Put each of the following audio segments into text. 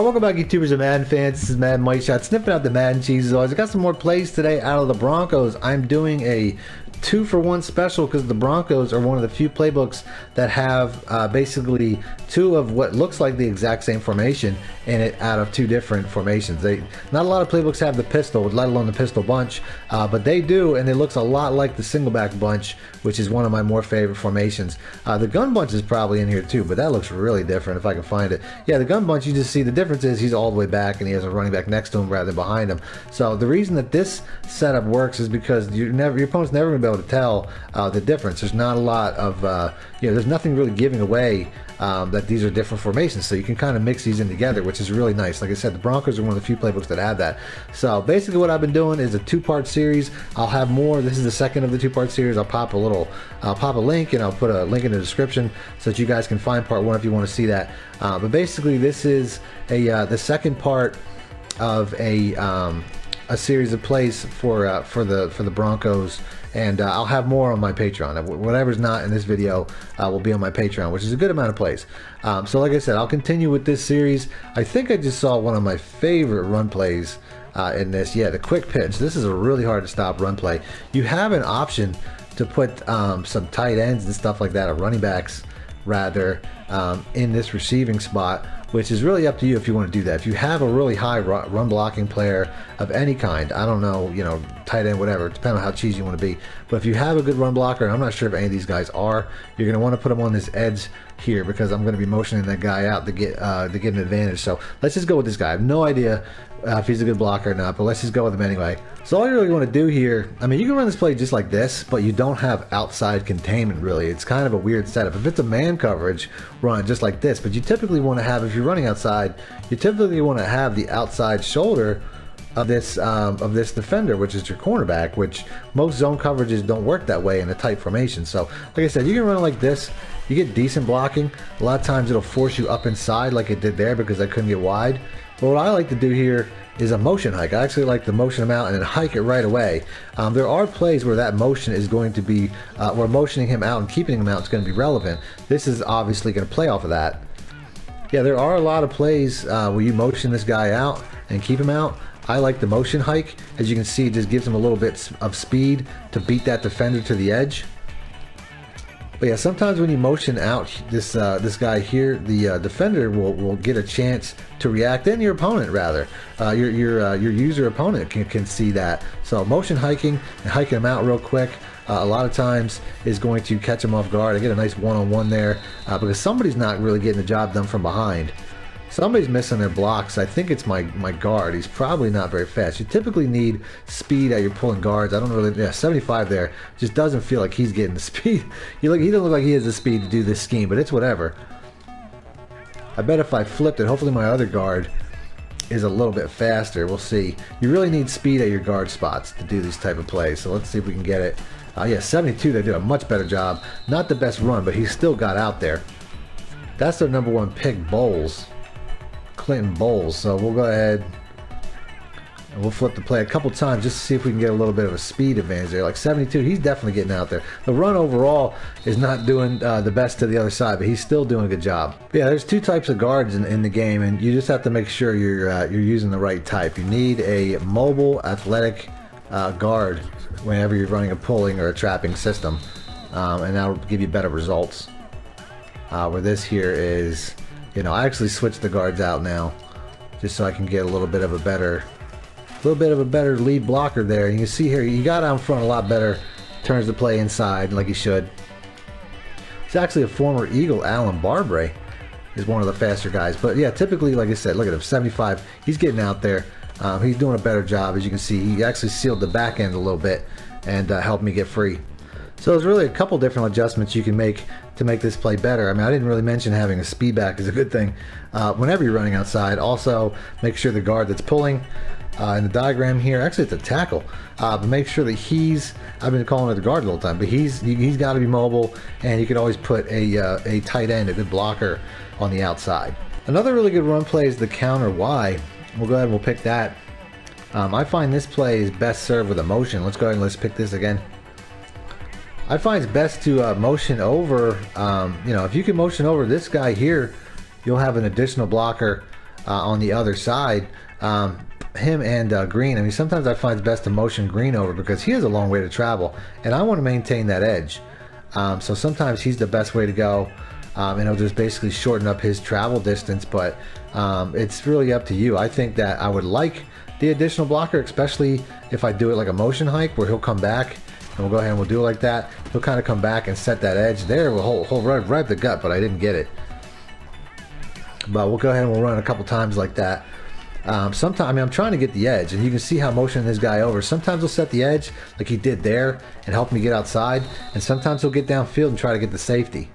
Welcome back YouTubers and Madden fans. This is Madden Moneyshot, sniffing out the Madden cheese as always. I got some more plays today out of the Broncos. I'm doing a two for one special because the Broncos are one of the few playbooks that have uh, basically two of what looks like the exact same formation in it out of two different formations. They not a lot of playbooks have the pistol, let alone the pistol bunch, uh, but they do, and it looks a lot like the single back bunch, which is one of my more favorite formations. Uh, the gun bunch is probably in here too, but that looks really different if I can find it. Yeah, the gun bunch, you just see the difference is he's all the way back and he has a running back next to him rather than behind him. So the reason that this setup works is because you never your opponent's never gonna be able to tell uh, the difference. There's not a lot of uh, you know, there's nothing really giving away um, that these are different formations. So you can kind of mix these in together, which is really nice. Like I said, the Broncos are one of the few playbooks that have that. So basically, what I've been doing is a two-part series. I'll have more. This is the second of the two-part series. I'll pop a little, I'll pop a link, and I'll put a link in the description so that you guys can find part one if you want to see that. Uh, but basically, this is a uh, the second part of a um, a series of plays for uh, for the for the Broncos, and uh, I'll have more on my Patreon. Whatever's not in this video uh, will be on my Patreon, which is a good amount of plays. Um, so, like I said, I'll continue with this series. I think I just saw one of my favorite run plays uh, in this. Yeah, the quick pitch. This is a really hard to stop run play. You have an option to put um, some tight ends and stuff like that, or running backs rather, um, in this receiving spot which is really up to you if you want to do that. If you have a really high run blocking player of any kind, I don't know, you know, tight end, whatever, depending on how cheesy you want to be. But if you have a good run blocker, I'm not sure if any of these guys are, you're going to want to put them on this edge here because I'm going to be motioning that guy out to get uh, to get an advantage. So let's just go with this guy. I have no idea uh, if he's a good blocker or not, but let's just go with him anyway. So all you really want to do here, I mean, you can run this play just like this, but you don't have outside containment really. It's kind of a weird setup. If it's a man coverage, run just like this, but you typically want to have, if you're running outside, you typically want to have the outside shoulder of this um, of this defender, which is your cornerback, which most zone coverages don't work that way in a tight formation. So, like I said, you can run like this. You get decent blocking. A lot of times it'll force you up inside like it did there because I couldn't get wide. But what I like to do here is a motion hike. I actually like to motion him out and hike it right away. Um, there are plays where that motion is going to be, uh, where motioning him out and keeping him out is going to be relevant. This is obviously going to play off of that. Yeah, there are a lot of plays uh, where you motion this guy out and keep him out. I like the motion hike. As you can see, it just gives him a little bit of speed to beat that defender to the edge. But yeah, sometimes when you motion out this uh, this guy here, the uh, defender will, will get a chance to react, and your opponent rather, uh, your your uh, your user opponent can, can see that. So motion hiking and hiking him out real quick. Uh, a lot of times is going to catch him off guard. I get a nice one-on-one -on -one there uh, because somebody's not really getting the job done from behind. Somebody's missing their blocks. I think it's my, my guard. He's probably not very fast. You typically need speed at your pulling guards. I don't really, yeah, 75 there. Just doesn't feel like he's getting the speed. You look, he doesn't look like he has the speed to do this scheme, but it's whatever. I bet if I flipped it, hopefully my other guard is a little bit faster. We'll see. You really need speed at your guard spots to do these type of plays. So let's see if we can get it. Uh, yeah, 72, they did a much better job. Not the best run, but he still got out there. That's their number one pick, Bolles. Clinton Bolles. So we'll go ahead and we'll flip the play a couple times just to see if we can get a little bit of a speed advantage there. Like 72, he's definitely getting out there. The run overall is not doing uh, the best to the other side, but he's still doing a good job. But yeah, there's two types of guards in, in the game, and you just have to make sure you're uh, you're using the right type. You need a mobile, athletic uh, guard whenever you're running a pulling or a trapping system, um, and that'll give you better results. Uh, where this here is you know, I actually switched the guards out now just so I can get a little bit of a better little bit of a better lead blocker there. You can see here, he got out front a lot better, turns the play inside like he should. He's actually a former Eagle, Allen Barbre, is one of the faster guys. But yeah, typically, like I said, look at him, 75. He's getting out there. Um, he's doing a better job, as you can see. He actually sealed the back end a little bit and uh, helped me get free. So there's really a couple different adjustments you can make to make this play better. I mean, I didn't really mention having a speed back is a good thing uh, whenever you're running outside. Also, make sure the guard that's pulling uh, in the diagram here, actually it's a tackle, uh, but make sure that he's, I've been calling it the guard the whole time, but he's he's got to be mobile and you can always put a, uh, a tight end, a good blocker on the outside. Another really good run play is the counter Y. We'll go ahead and we'll pick that. Um, I find this play is best served with a motion. Let's go ahead and let's pick this again. I find it's best to uh, motion over, um, you know, if you can motion over this guy here, you'll have an additional blocker uh, on the other side. Um, him and uh, Green. I mean, sometimes I find it's best to motion Green over because he has a long way to travel, and I want to maintain that edge. Um, so sometimes he's the best way to go, um, and it'll just basically shorten up his travel distance. But um, it's really up to you. I think that I would like the additional blocker, especially if I do it like a motion hike where he'll come back. And we'll go ahead and we'll do it like that. He'll kind of come back and set that edge there. We'll hold, hold right, right the gut, but I didn't get it. But we'll go ahead and we'll run a couple times like that. Um, sometimes, I mean, I'm trying to get the edge, and you can see how motioning this guy over. Sometimes he'll set the edge, like he did there, and help me get outside, and sometimes he'll get downfield and try to get the safety.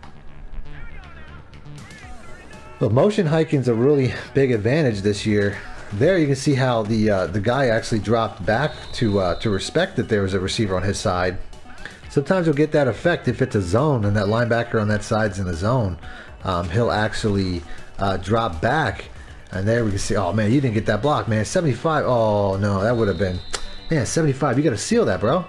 But motion hiking is a really big advantage this year. There you can see how the uh, the guy actually dropped back to uh, to respect that there was a receiver on his side. Sometimes you'll get that effect if it's a zone and that linebacker on that side's in the zone. Um, he'll actually uh, drop back and there we can see, oh man, you didn't get that block, man. 75, oh no, that would have been, man, 75, you got to seal that, bro.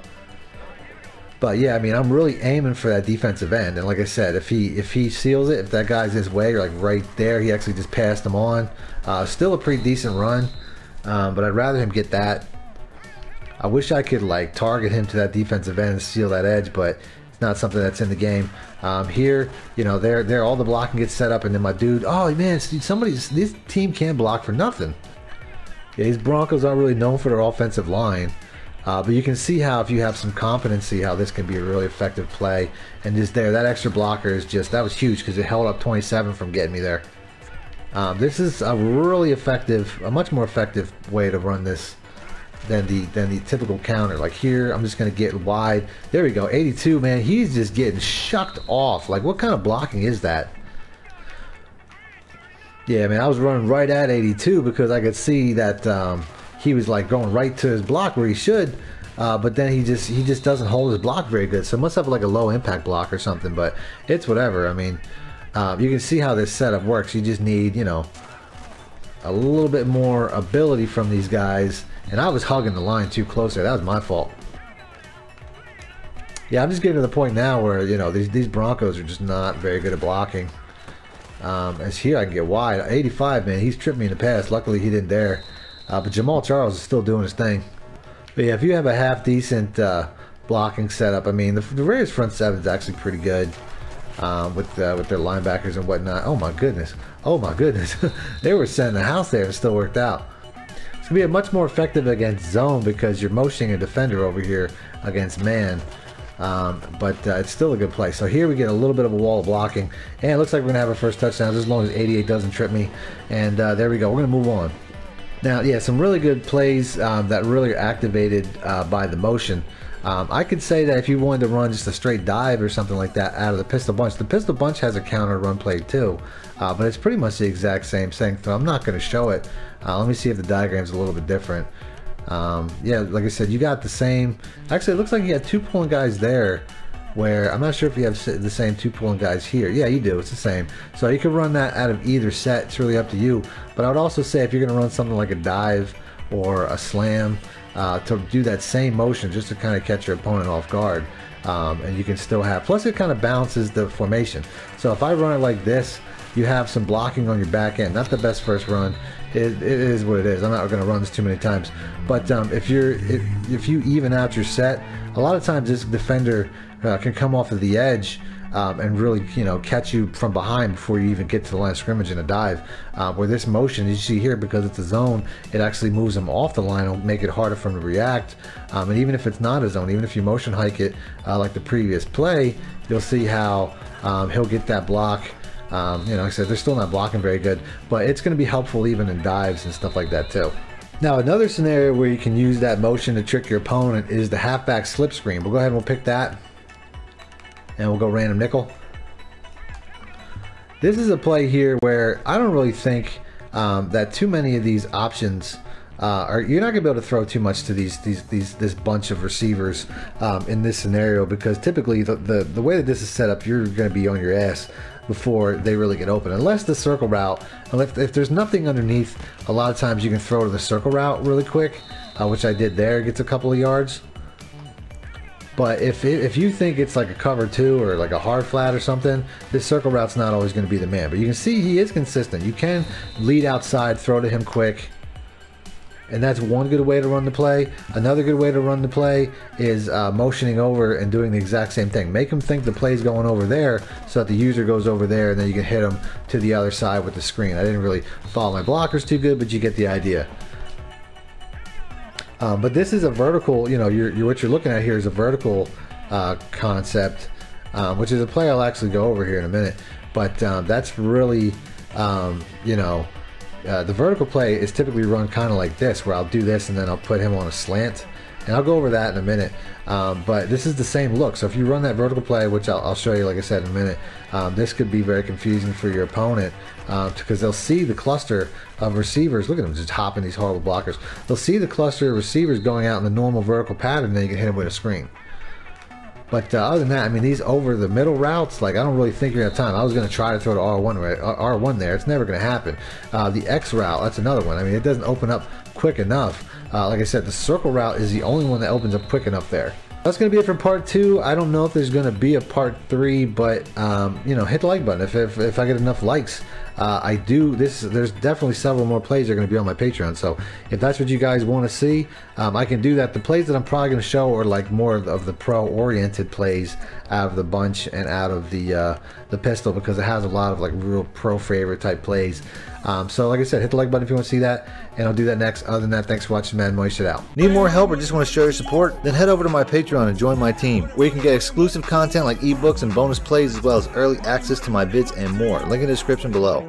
But yeah, I mean, I'm really aiming for that defensive end. And like I said, if he if he seals it, if that guy's his way, or like right there, he actually just passed him on. Uh, still a pretty decent run, um, but I'd rather him get that. I wish I could like target him to that defensive end and seal that edge, but it's not something that's in the game. Um, here, you know, there, there, all the blocking gets set up, and then my dude, oh man, somebody's this team can't block for nothing. Yeah, these Broncos aren't really known for their offensive line, uh, but you can see how if you have some competency, how this can be a really effective play. And just there, that extra blocker is just that was huge because it held up 27 from getting me there. Um, this is a really effective, a much more effective way to run this than the than the typical counter. Like here, I'm just gonna get wide. There we go, 82, man. He's just getting shucked off. Like what kind of blocking is that? Yeah, man, I was running right at 82 because I could see that um, he was like going right to his block where he should. Uh, but then he just he just doesn't hold his block very good. So must have like a low impact block or something. But it's whatever. I mean, uh, you can see how this setup works. You just need you know a little bit more ability from these guys and I was hugging the line too close there. That was my fault. Yeah, I'm just getting to the point now where, you know, these, these Broncos are just not very good at blocking. Um, as here I can get wide. 85, man, he's tripped me in the past. Luckily he didn't dare. Uh, but Jamaal Charles is still doing his thing. But yeah, if you have a half decent uh, blocking setup, I mean, the, the Raiders front seven is actually pretty good um, with uh, with their linebackers and whatnot. Oh my goodness. Oh my goodness. they were sending the house there and still worked out. It's to be a much more effective against zone because you're motioning a defender over here against man. Um, but uh, it's still a good play. So here we get a little bit of a wall of blocking. And it looks like we're to have our first touchdown as long as 88 doesn't trip me. And uh, there we go. We're going to move on. Now, yeah, some really good plays um, that really are activated uh, by the motion. Um, I could say that if you wanted to run just a straight dive or something like that out of the pistol bunch, the pistol bunch has a counter run play too, uh, but it's pretty much the exact same thing. So I'm not going to show it. Uh, let me see if the diagram's a little bit different. Um, yeah, like I said, you got the same. Actually, it looks like you got two pulling guys there. Where I'm not sure if you have the same two pulling guys here. Yeah, you do. It's the same. So you can run that out of either set. It's really up to you. But I would also say if you're going to run something like a dive or a slam, uh, to do that same motion just to kind of catch your opponent off guard. Um, and you can still have, plus it kind of balances the formation. So if I run it like this, you have some blocking on your back end. Not the best first run. it, it is what it is. I'm not going to run this too many times. But um, if you're if, if you even out your set, a lot of times this defender uh, can come off of the edge um, and really, you know, catch you from behind before you even get to the line of scrimmage in a dive. Uh, where this motion, you see here, because it's a zone, it actually moves him off the line and make it harder for him to react. Um, and even if it's not a zone, even if you motion hike it uh, like the previous play, you'll see how um, he'll get that block. Um, you know, like I said, they're still not blocking very good, but it's going to be helpful even in dives and stuff like that too. Now, another scenario where you can use that motion to trick your opponent is the halfback slip screen. We'll go ahead and we'll pick that and we'll go random nickel. This is a play here where I don't really think um, that too many of these options uh, are you're not gonna be able to throw too much to these these these this bunch of receivers um, in this scenario because typically the, the the way that this is set up you're gonna be on your ass before they really get open unless the circle route if, if there's nothing underneath a lot of times you can throw to the circle route really quick uh, which I did there gets a couple of yards But if if you think it's like a cover two or like a hard flat or something, this circle route's not always going to be the man. But you can see he is consistent. You can lead outside, throw to him quick, and that's one good way to run the play. Another good way to run the play is uh, motioning over and doing the exact same thing. Make him think the play's going over there so that the user goes over there and then you can hit him to the other side with the screen. I didn't really follow my blockers too good, but you get the idea. Um, but this is a vertical, you know, you're, you're, what you're looking at here is a vertical uh, concept, um, which is a play I'll actually go over here in a minute. But um, that's really, um, you know, uh, the vertical play is typically run kind of like this, where I'll do this and then I'll put him on a slant. And I'll go over that in a minute. Um, but this is the same look. So if you run that vertical play, which I'll, I'll show you, like I said, in a minute, um, this could be very confusing for your opponent because uh, they'll see the cluster of receivers. Look at them just hopping these horrible blockers. They'll see the cluster of receivers going out in the normal vertical pattern, and then you can hit them with a screen. But uh, other than that, I mean, these over the middle routes, like I don't really think you're gonna time. I was gonna try to throw the R1 R1 there. It's never gonna happen. Uh, the X route, that's another one. I mean, it doesn't open up quick enough. Uh, like I said, the circle route is the only one that opens up quick enough there. That's going to be it for part two. I don't know if there's going to be a part three, but um, you know, hit the like button if, if, if I get enough likes. Uh, I do this. There's definitely several more plays that are going to be on my Patreon. So if that's what you guys want to see, um, I can do that. The plays that I'm probably going to show are like more of the pro-oriented plays out of the bunch and out of the uh, the pistol because it has a lot of like real pro favorite type plays. Um, so like I said, hit the like button if you want to see that, and I'll do that next. Other than that, thanks for watching, man. Moist it out. Need more help or just want to show your support? Then head over to my Patreon and join my team, where you can get exclusive content like ebooks and bonus plays, as well as early access to my vids and more. Link in the description below.